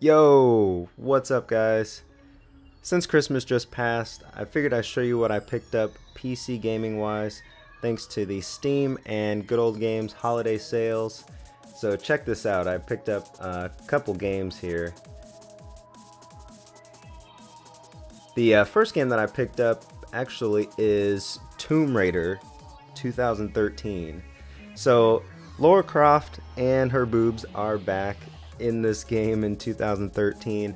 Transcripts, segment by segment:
Yo, what's up guys? Since Christmas just passed, I figured I'd show you what I picked up PC gaming wise thanks to the Steam and Good Old Games holiday sales. So check this out, I picked up a couple games here. The uh, first game that I picked up actually is Tomb Raider 2013. So Lara Croft and her boobs are back in this game in 2013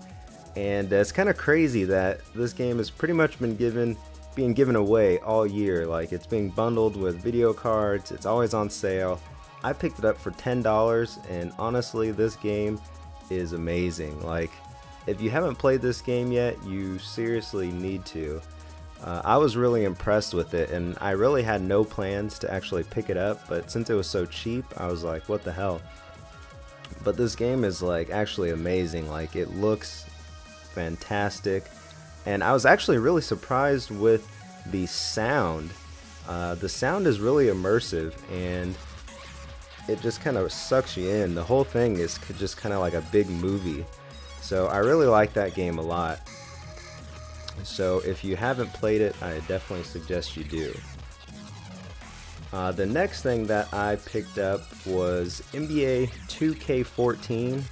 and it's kind of crazy that this game has pretty much been given being given away all year. Like it's being bundled with video cards it's always on sale. I picked it up for $10 and honestly this game is amazing. Like if you haven't played this game yet you seriously need to. Uh, I was really impressed with it and I really had no plans to actually pick it up but since it was so cheap I was like what the hell but this game is like actually amazing. Like it looks fantastic. And I was actually really surprised with the sound. Uh, the sound is really immersive and it just kind of sucks you in. The whole thing is just kind of like a big movie. So I really like that game a lot. So if you haven't played it I definitely suggest you do uh, the next thing that I picked up was NBA 2K14.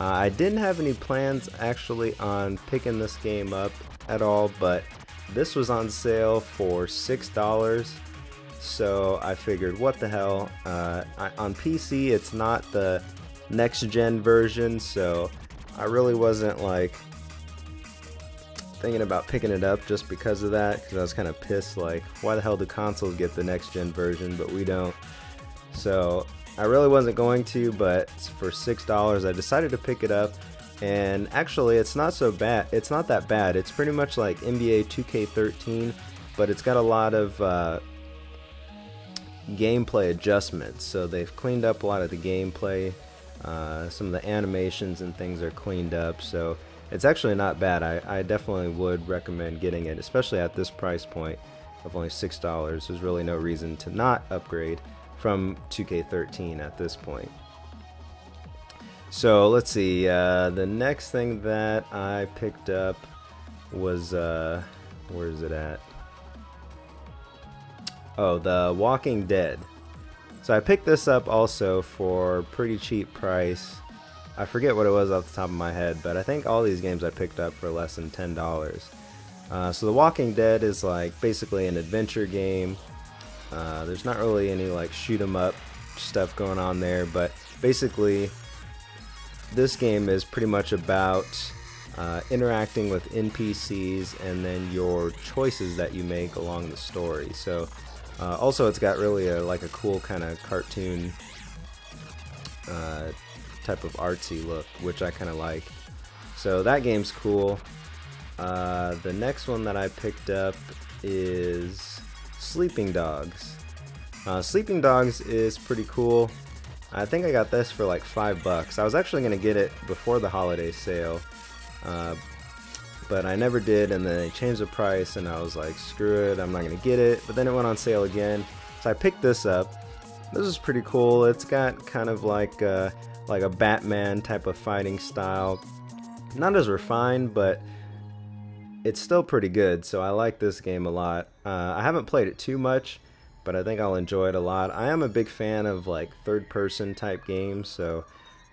Uh, I didn't have any plans actually on picking this game up at all, but this was on sale for $6. So I figured, what the hell? Uh, I, on PC, it's not the next gen version, so I really wasn't like thinking about picking it up just because of that because I was kind of pissed like why the hell do consoles get the next gen version but we don't? So I really wasn't going to but for six dollars I decided to pick it up. And actually it's not so bad it's not that bad. It's pretty much like NBA 2k13 but it's got a lot of uh, gameplay adjustments. So they've cleaned up a lot of the gameplay uh, some of the animations and things are cleaned up. So it's actually not bad. I, I definitely would recommend getting it, especially at this price point of only $6. There's really no reason to not upgrade from 2K13 at this point. So let's see, uh, the next thing that I picked up was, uh, where is it at? Oh, The Walking Dead. So I picked this up also for pretty cheap price. I forget what it was off the top of my head, but I think all these games I picked up for less than $10. Uh, so The Walking Dead is like basically an adventure game. Uh, there's not really any like shoot 'em up stuff going on there, but basically this game is pretty much about uh, interacting with NPCs and then your choices that you make along the story. So uh, also it's got really a, like a cool kind of cartoon uh, type of artsy look, which I kind of like. So that game's cool. Uh, the next one that I picked up is Sleeping Dogs. Uh, Sleeping Dogs is pretty cool. I think I got this for like five bucks. I was actually gonna get it before the holiday sale, uh, but I never did. And then they changed the price, and I was like, screw it, I'm not gonna get it. But then it went on sale again, so I picked this up. This is pretty cool. It's got kind of like uh, like a Batman type of fighting style. Not as refined, but it's still pretty good, so I like this game a lot. Uh, I haven't played it too much, but I think I'll enjoy it a lot. I am a big fan of like third person type games, so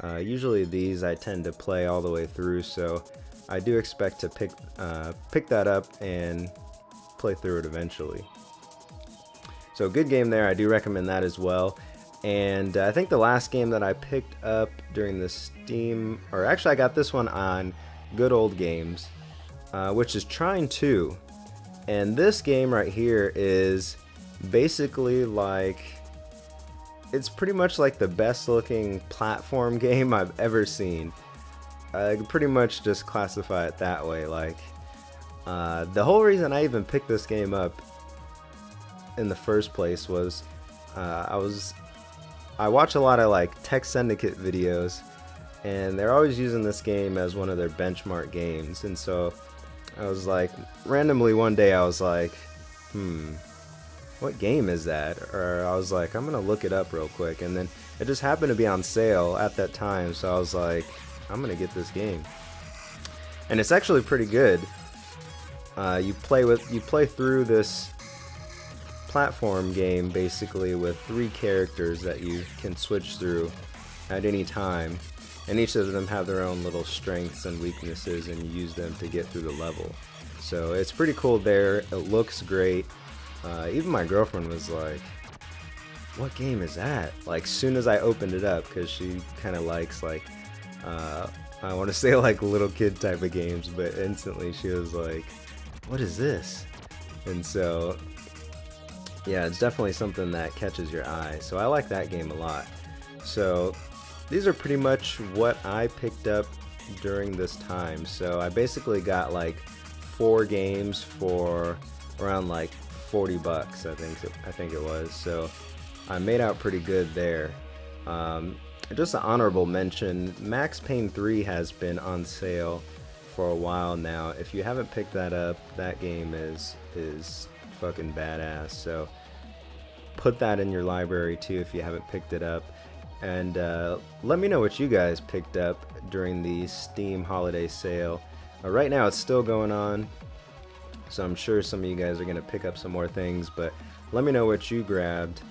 uh, usually these I tend to play all the way through, so I do expect to pick, uh, pick that up and play through it eventually. So good game there, I do recommend that as well. And uh, I think the last game that I picked up during the Steam, or actually I got this one on Good Old Games, uh, which is Trine 2. And this game right here is basically like, it's pretty much like the best looking platform game I've ever seen. I can pretty much just classify it that way. Like, uh, the whole reason I even picked this game up in the first place was uh, I was I watch a lot of like Tek Syndicate videos, and they're always using this game as one of their benchmark games. And so I was like, randomly one day I was like, hmm, what game is that? Or I was like, I'm gonna look it up real quick, and then it just happened to be on sale at that time. So I was like, I'm gonna get this game. And it's actually pretty good. Uh, you play with you play through this platform game basically with three characters that you can switch through at any time. And each of them have their own little strengths and weaknesses and you use them to get through the level. So it's pretty cool there. It looks great. Uh, even my girlfriend was like what game is that? Like soon as i opened it up because she kind of likes like uh, i want to say like little kid type of games but instantly she was like what is this? And so yeah, it's definitely something that catches your eye. So I like that game a lot. So these are pretty much what I picked up during this time. So I basically got like four games for around like 40 bucks, I think I think it was. So I made out pretty good there. Um, just an honorable mention, Max Payne 3 has been on sale for a while now. If you haven't picked that up, that game is is fucking badass. So put that in your library too if you haven't picked it up. And uh, let me know what you guys picked up during the Steam holiday sale. Uh, right now it's still going on, so I'm sure some of you guys are going to pick up some more things, but let me know what you grabbed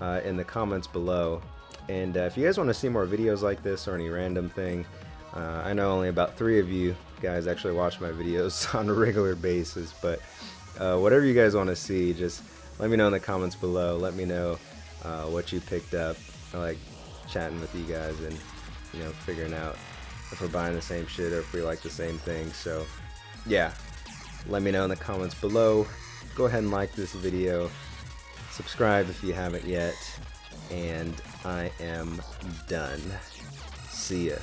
uh, in the comments below. And uh, if you guys want to see more videos like this or any random thing, uh, I know only about three of you guys actually watch my videos on a regular basis, but uh, whatever you guys want to see, just let me know in the comments below. Let me know uh, what you picked up. I like chatting with you guys and you know figuring out if we're buying the same shit or if we like the same thing. So yeah, let me know in the comments below. Go ahead and like this video. Subscribe if you haven't yet. And I am done. See ya.